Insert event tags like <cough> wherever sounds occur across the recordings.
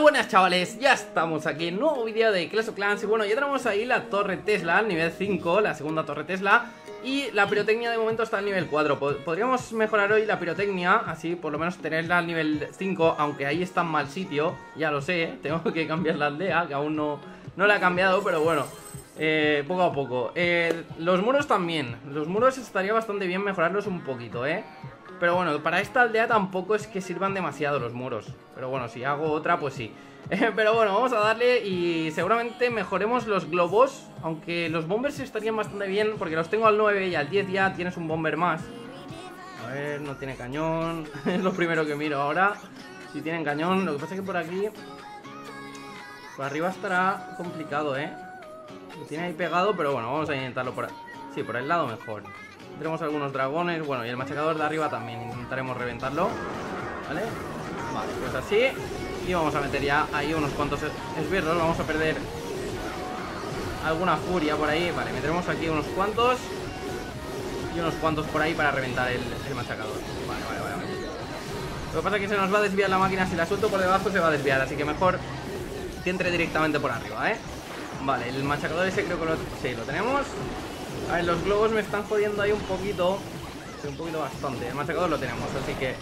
Buenas chavales, ya estamos aquí en nuevo vídeo de Clash of Clans. Y bueno, ya tenemos ahí la torre Tesla, al nivel 5, la segunda torre Tesla. Y la pirotecnia de momento está al nivel 4 Podríamos mejorar hoy la pirotecnia, así por lo menos tenerla al nivel 5 Aunque ahí está en mal sitio, ya lo sé, <laughs> tengo que cambiar la aldea, que aún no, no la he cambiado Pero bueno, eh, poco a poco. Eh, Los muros también, los muros estaría bastante bien mejorarlos un poquito, eh pero bueno, para esta aldea tampoco es que sirvan demasiado los muros. Pero bueno, si hago otra, pues sí. <laughs> Pero bueno, vamos a darle y seguramente mejoremos los globos. Aunque los bombers estarían bastante bien, porque los tengo al 9 y al 10 ya tienes un bomber más. A ver, no tiene cañón. <laughs> es lo primero que miro ahora. Si tienen cañón, lo que pasa es que por aquí... Por arriba estará complicado, ¿eh? Lo tiene ahí pegado, pero bueno, vamos a intentarlo por... Sí, por el lado mejor. Tenemos algunos dragones, bueno, y el machacador de arriba también Intentaremos reventarlo ¿Vale? Vale, pues así Y vamos a meter ya ahí unos cuantos esbirros Vamos a perder alguna furia por ahí Vale, meteremos aquí unos cuantos Y unos cuantos por ahí para reventar el, machacador Vale, vale, vale, Lo que pasa es que se nos va a desviar la máquina Si la suelto por debajo se va a desviar Así que mejor que entre directamente por arriba, ¿eh? Vale, el machacador ese creo que lo... Sí, lo tenemos a ver, los globos me están jodiendo ahí un poquito. un poquito bastante. El machacador lo tenemos, así que...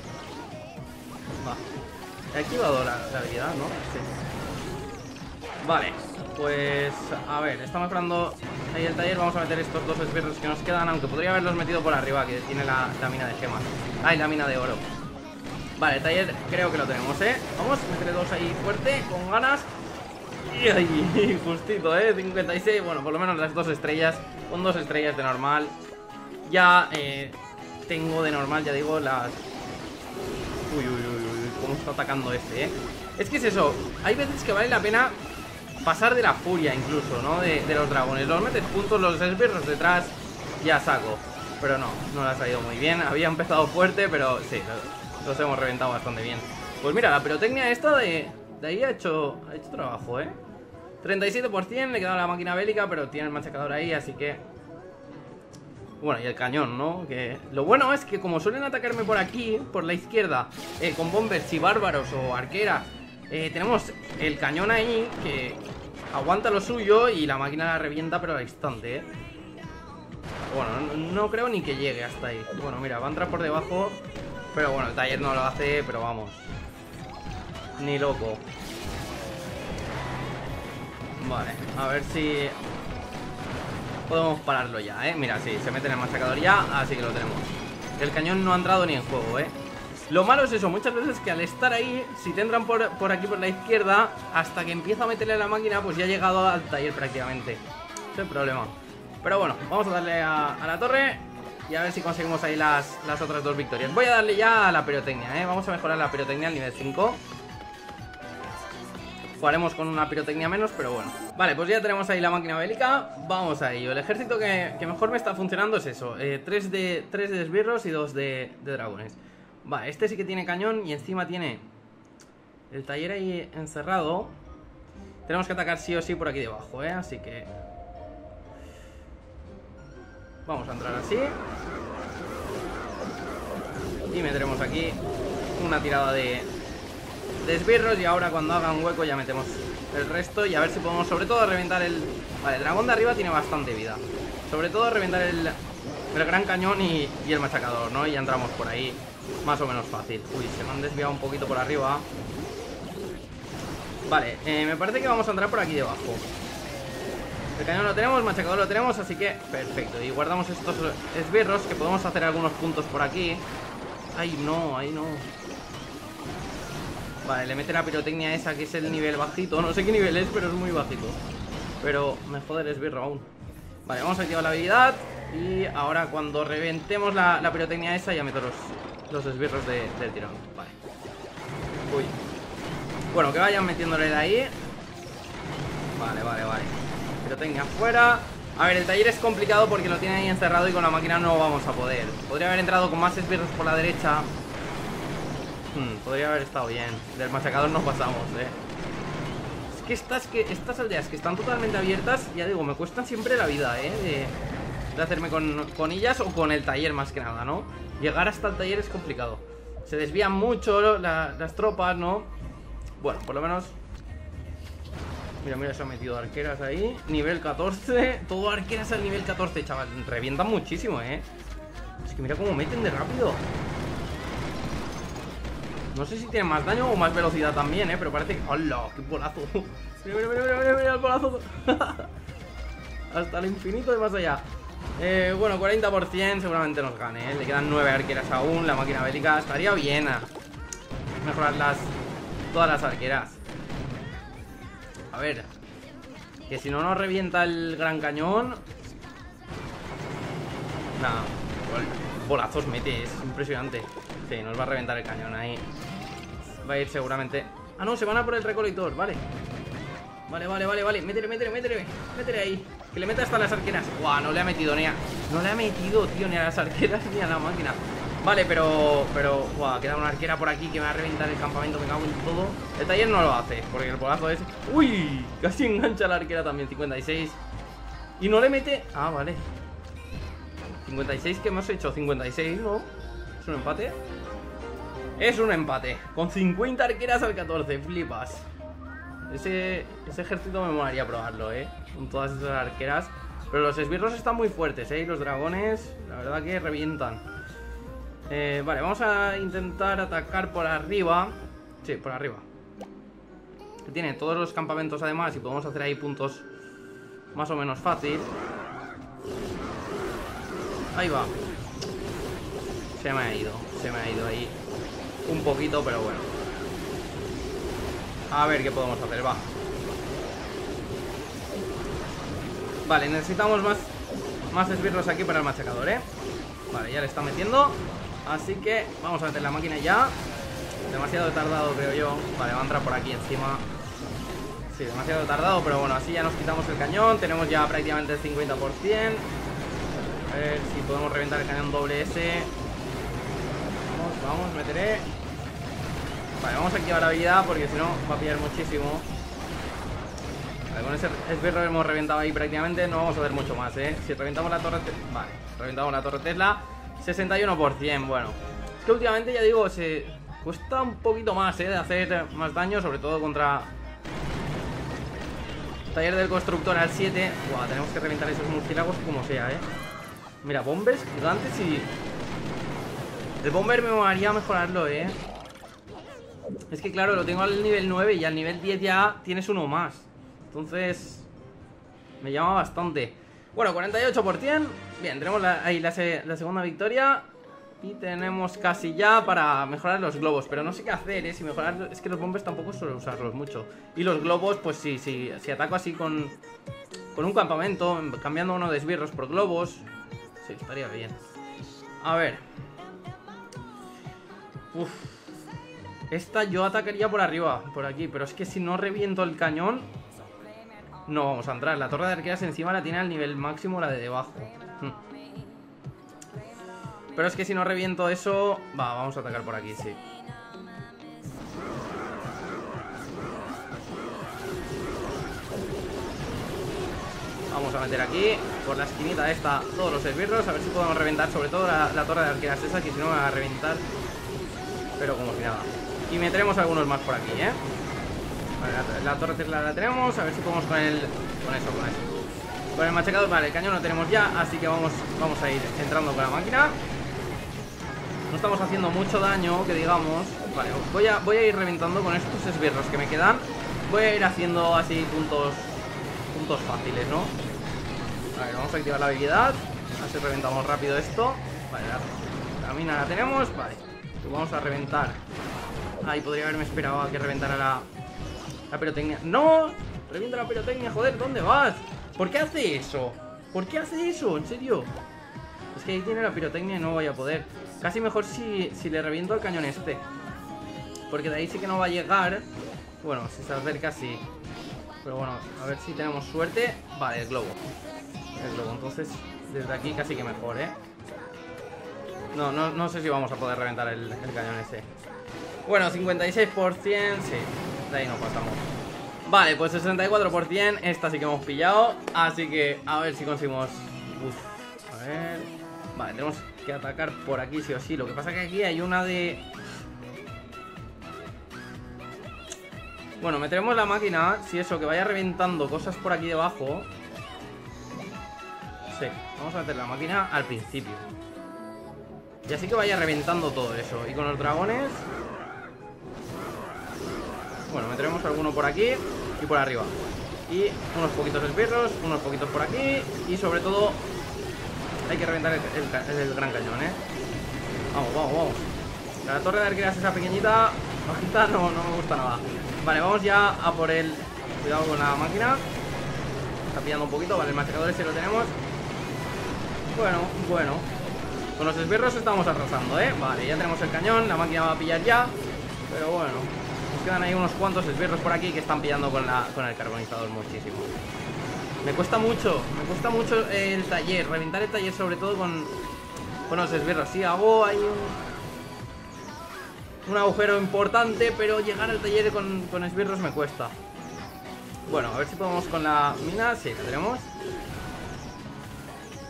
Va. He activado la, habilidad, ¿no? Sí. Vale, pues... A ver, está mejorando ahí el taller. Vamos a meter estos dos esbirros que nos quedan, aunque podría haberlos metido por arriba, que tiene la, mina de gemas. Ah, y la mina de oro. Vale, el taller creo que lo tenemos, ¿eh? Vamos, meterle dos ahí fuerte, con ganas. <laughs> Y justito, ¿eh? 56, bueno, por lo menos las dos estrellas con dos estrellas de normal. Ya eh, tengo de normal, ya digo, las... Uy, uy, uy, uy, cómo está atacando este, ¿eh? Es que es eso, hay veces que vale la pena pasar de la furia incluso, ¿no? De, los dragones. Los metes juntos, los esbirros detrás, ya saco. Pero no, no lo ha salido muy bien. Había empezado fuerte, pero sí, los, hemos reventado bastante bien. Pues mira, la pirotecnia esta de, de ahí ha hecho, ha hecho trabajo, ¿eh? 37% le queda la máquina bélica, pero tiene el machacador ahí, así que... Bueno, y el cañón, ¿no? Que lo bueno es que como suelen atacarme por aquí, por la izquierda, eh, con bombers y bárbaros o arqueras, eh, tenemos el cañón ahí que aguanta lo suyo y la máquina la revienta, pero al instante, ¿eh? Bueno, no, creo ni que llegue hasta ahí. Bueno, mira, va a entrar por debajo, pero bueno, el taller no lo hace, pero vamos. Ni loco. Vale, a ver si Podemos pararlo ya, ¿eh? Mira, sí, se mete en el machacador ya Así que lo tenemos El cañón no ha entrado ni en juego, ¿eh? Lo malo es eso, muchas veces que al estar ahí Si te entran por, aquí por la izquierda Hasta que empieza a meterle a la máquina Pues ya ha llegado al taller prácticamente Ese es el problema Pero bueno, vamos a darle a, la torre Y a ver si conseguimos ahí las, las otras dos victorias Voy a darle ya a la pirotecnia, ¿eh? Vamos a mejorar la pirotecnia al nivel 5 haremos con una pirotecnia menos, pero bueno. Vale, pues ya tenemos ahí la máquina bélica. Vamos a ello, el ejército que, mejor me está funcionando es eso eh, tres, de, de esbirros y dos de, dragones. Vale, este sí que tiene cañón y encima tiene el taller ahí encerrado. Tenemos que atacar sí o sí por aquí debajo, ¿eh? Así que... Vamos a entrar así. Y meteremos aquí una tirada de, de y ahora cuando haga un hueco ya metemos el resto y a ver si podemos sobre todo reventar el... Vale, el dragón de arriba tiene bastante vida. Sobre todo reventar el, el gran cañón y, el machacador, ¿no? Y ya entramos por ahí más o menos fácil. Uy, se me han desviado un poquito por arriba. Vale, eh, me parece que vamos a entrar por aquí debajo. El cañón lo tenemos, machacador lo tenemos, así que perfecto. Y guardamos estos esbirros que podemos hacer algunos puntos por aquí. Ay, no, ay, no. Vale, le mete la pirotecnia esa que es el nivel bajito. No sé qué nivel es, pero es muy bajito. Pero me jode el esbirro aún. Vale, vamos a activar la habilidad Y ahora cuando reventemos la, pirotecnia esa Ya meto los, los esbirros del tirón. Vale. Uy. Bueno, que vayan metiéndole de ahí. Vale, vale, vale. Pirotecnia fuera. A ver, el taller es complicado porque lo tiene ahí encerrado y con la máquina no vamos a poder. Podría haber entrado con más esbirros por la derecha Hmm, podría haber estado bien. Del machacador no pasamos, eh. Es que estas, que estas aldeas que están totalmente abiertas, ya digo, me cuestan siempre la vida, eh. De, hacerme con, ellas o con el taller más que nada, ¿no? Llegar hasta el taller es complicado. Se desvían mucho las tropas, ¿no? Bueno, por lo menos Mira, mira, se ha metido arqueras ahí. Nivel 14. Todo arqueras al nivel 14, chaval. Revientan muchísimo, ¿eh? Es que mira cómo meten de rápido. No sé si tienen más daño o más velocidad también, ¿eh? Pero parece que... ¡Hola! ¡Qué bolazo! <laughs> Mira, mira, mira, mira, mira, el bolazo. <laughs> Hasta el infinito y más allá. Eh, bueno, 40% seguramente nos gane, ¿eh? Le quedan 9 arqueras aún. La máquina bélica estaría bien. A mejorar las... Todas las arqueras. A ver. Que si no nos revienta el gran cañón... Nada. Bolazos mete, es impresionante. Sí, nos va a reventar el cañón ahí. Va a ir seguramente... Ah, no, se van a por el recolector, vale. Vale, vale, vale, vale. Métele, métele, métele. Métele ahí. Que le meta hasta las arqueras. Guau, no le ha metido ni a... No le ha metido, tío, ni a las arqueras ni a la máquina. Vale, pero... Pero... Guau, queda una arquera por aquí que me va a reventar el campamento. Me cago en todo. El taller no lo hace, porque el bolazo es... ¡Uy! Casi engancha la arquera también. 56. Y no le mete... Ah, vale. 56 que hemos hecho. 56, ¿no? ¿Es un empate? Es un empate. Con 50 arqueras al 14. Flipas. Ese, ese ejército me molaría probarlo, ¿eh? Con todas esas arqueras. Pero los esbirros están muy fuertes, ¿eh? Y los dragones, la verdad que revientan. Eh, vale, vamos a intentar atacar por arriba. Sí, por arriba. Tiene todos los campamentos además y podemos hacer ahí puntos más o menos fácil. Ahí va. Se me ha ido, se me ha ido ahí. Un poquito, pero bueno. A ver qué podemos hacer, va. Vale, necesitamos más, más esbirros aquí para el machacador, ¿eh? Vale, ya le está metiendo. Así que vamos a meter la máquina ya. Demasiado tardado, creo yo. Vale, va a entrar por aquí encima. Sí, demasiado tardado, pero bueno, así ya nos quitamos el cañón. Tenemos ya prácticamente el 50%. A ver si podemos reventar el cañón doble S. Vamos, meteré. Vale, vamos a activar la habilidad porque si no va a pillar muchísimo. Vale, con ese esbirro hemos reventado ahí prácticamente. No vamos a hacer mucho más, ¿eh? Si reventamos la torre... Vale, reventamos la torre Tesla. 61%, bueno. Es que últimamente, ya digo, se cuesta un poquito más, ¿eh? De hacer más daño, sobre todo contra... Taller del constructor al 7. Buah, tenemos que reventar esos murciélagos como sea, ¿eh? Mira, bombes gigantes y... El bomber me haría mejorarlo, ¿eh? Es que claro, lo tengo al nivel 9 y al nivel 10 ya tienes uno más. Entonces... Me llama bastante. Bueno, 48%. Bien, tenemos ahí la, segunda victoria. Y tenemos casi ya para mejorar los globos. Pero no sé qué hacer, ¿eh? Si mejorar... Es que los bombes tampoco suelo usarlos mucho. Y los globos, pues sí, sí. Si ataco así con... Con un campamento, cambiando uno de esbirros por globos. Sí, estaría bien. A ver. Uf. Esta yo atacaría por arriba, por aquí. Pero es que si no reviento el cañón, no vamos a entrar. La torre de arqueras encima la tiene al nivel máximo la de debajo. Hmm. Pero es que si no reviento eso... Va, vamos a atacar por aquí, sí. Vamos a meter aquí, por la esquinita esta, todos los esbirros A ver si podemos reventar, sobre todo la, torre de arqueras esa Que si no me va a reventar Pero como si nada Y meteremos algunos más por aquí, ¿eh? la, torre Tesla la tenemos, a ver si podemos con el... Con eso, con eso. Con el machacador, vale, el cañón lo tenemos ya, así que vamos, vamos a ir entrando con la máquina. No estamos haciendo mucho daño, que digamos. Vale, voy a, voy a ir reventando con estos esbirros que me quedan. Voy a ir haciendo así puntos puntos fáciles, ¿no? Vale, vamos a activar la habilidad. Así reventamos rápido esto. Vale, la, la mina la tenemos. Vale, pues vamos a reventar. Ahí podría haberme esperado a que reventara la, la pirotecnia. ¡No! Revienta la pirotecnia, joder, ¿dónde vas? ¿Por qué hace eso? ¿Por qué hace eso? ¿En serio? Es que ahí tiene la pirotecnia y no voy a poder. Casi mejor si, si le reviento el cañón este. Porque de ahí sí que no va a llegar. Bueno, si se acerca sí. Pero bueno, a ver si tenemos suerte. Vale, el globo. El globo, entonces desde aquí casi que mejor, ¿eh? No, no, no sé si vamos a poder reventar el, cañón ese. Bueno, 56%, sí ahí nos pasamos Vale, pues 64% Esta sí que hemos pillado Así que a ver si conseguimos Uf, a ver Vale, tenemos que atacar por aquí sí o sí Lo que pasa que aquí hay una de... Bueno, meteremos la máquina, si eso, que vaya reventando cosas por aquí debajo. Sí, vamos a meter la máquina al principio. Y así que vaya reventando todo eso. Y con los dragones... Bueno, meteremos alguno por aquí y por arriba. Y unos poquitos esbirros, unos poquitos por aquí. Y sobre todo, hay que reventar el, gran cañón, ¿eh? Vamos, vamos, vamos. La torre de arqueras esa pequeñita, <laughs> bajita, no, no me gusta nada. Vale, vamos ya a por el... Cuidado con la máquina. Está pillando un poquito, vale, el machacador ese lo tenemos. Bueno, bueno. Con los esbirros estamos arrasando, ¿eh? Vale, ya tenemos el cañón, la máquina va a pillar ya. Pero bueno, nos quedan ahí unos cuantos esbirros por aquí que están pillando con, el carbonizador muchísimo. Me cuesta mucho, me cuesta mucho el taller, reventar el taller sobre todo con, con los esbirros. Sí, hago ahí un, un agujero importante, pero llegar al taller con, con esbirros me cuesta. Bueno, a ver si podemos con la mina. Sí, la tenemos.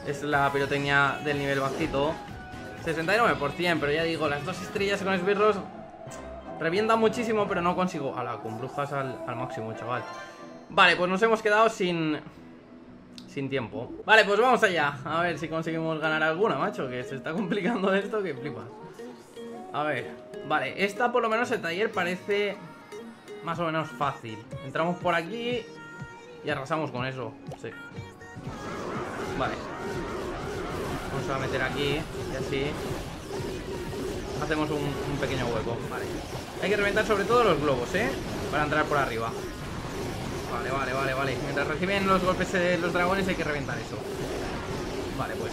Es la pirotecnia del nivel bajito. 69%, pero ya digo, las dos estrellas con esbirros Revientan muchísimo, pero no consigo Ala, con brujas al, máximo, chaval. Vale, pues nos hemos quedado sin Sin tiempo. Vale, pues vamos allá, a ver si conseguimos ganar alguna, macho Que se está complicando esto, que flipas. A ver, vale, esta por lo menos el taller parece Más o menos fácil. Entramos por aquí Y arrasamos con eso, sí Vale. Vamos a meter aquí Y así. Hacemos un, pequeño hueco. Vale. Hay que reventar sobre todo los globos, ¿eh? Para entrar por arriba. Vale, vale, vale, vale. Mientras reciben los golpes de los dragones hay que reventar eso. Vale, pues.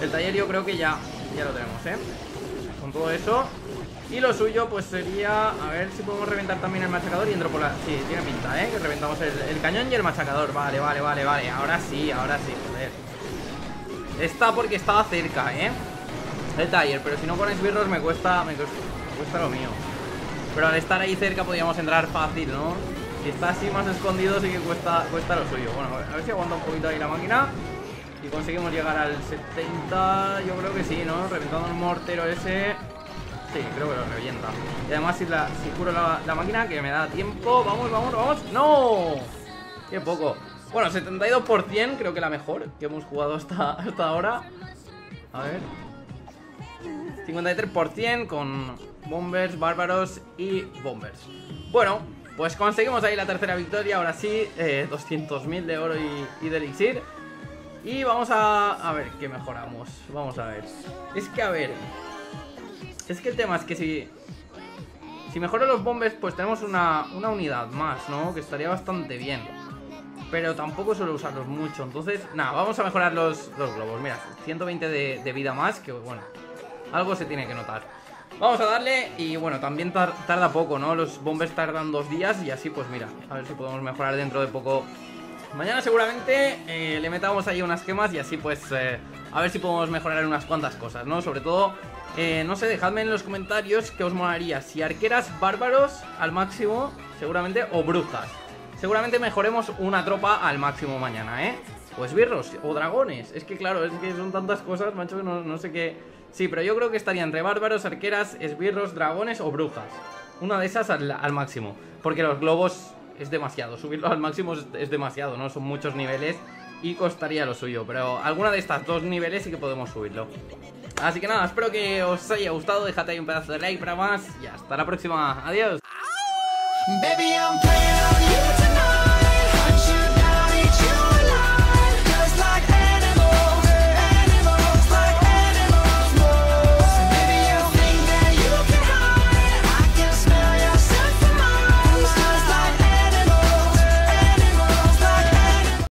El taller yo creo que ya Ya lo tenemos, ¿eh? Con todo eso y lo suyo pues sería A ver si podemos reventar también el machacador y entro por la... Sí, tiene pinta, ¿eh? Que reventamos el, cañón y el machacador Vale, vale, vale, vale Ahora sí, ahora sí, joder Está porque estaba cerca, ¿eh? El taller, pero si no con esbirros me cuesta, me cuesta, lo mío Pero al estar ahí cerca podríamos entrar fácil, ¿no? Si está así más escondido sí que cuesta, cuesta lo suyo Bueno, a ver si aguanta un poquito ahí la máquina Y conseguimos llegar al 70 Yo creo que sí, ¿no? Reventando el mortero ese Sí, creo que lo revienta. Y además si, la, curo la, máquina, que me da tiempo. Vamos, vamos, vamos. ¡No! Qué poco. Bueno, 72% creo que la mejor que hemos jugado hasta, hasta ahora. A ver. 53% con bombers, bárbaros y bombers. Bueno, pues conseguimos ahí la tercera victoria. Ahora sí, eh, 200.000 de oro y, y de elixir. Y vamos a... A ver, ¿qué mejoramos? Vamos a ver. Es que, a ver... Es que el tema es que si... Si mejoro los bombes, pues tenemos una, unidad más, ¿no? Que estaría bastante bien. Pero tampoco suelo usarlos mucho. Entonces, nada, vamos a mejorar los, globos. Mira, 120 de, de vida más, que bueno, algo se tiene que notar. Vamos a darle y bueno, también tarda poco, ¿no? Los bombes tardan dos días y así pues mira, a ver si podemos mejorar dentro de poco. Mañana seguramente eh, le metamos ahí unas gemas y así pues eh, a ver si podemos mejorar unas cuantas cosas, ¿no? Sobre todo eh, no sé, dejadme en los comentarios qué os molaría. Si arqueras bárbaros al máximo, seguramente, o brujas. Seguramente mejoremos una tropa al máximo mañana, ¿eh? O esbirros, o dragones. Es que claro, es que son tantas cosas, macho, que no, sé qué... Sí, pero yo creo que estaría entre bárbaros, arqueras, esbirros, dragones o brujas. Una de esas al, máximo. Porque los globos es demasiado. Subirlo al máximo es demasiado, ¿no? Son muchos niveles y costaría lo suyo. Pero alguna de estas dos niveles sí que podemos subirlo. Así que nada, espero que os haya gustado. Dejad ahí un pedazo de like para más. Y hasta la próxima. Adiós.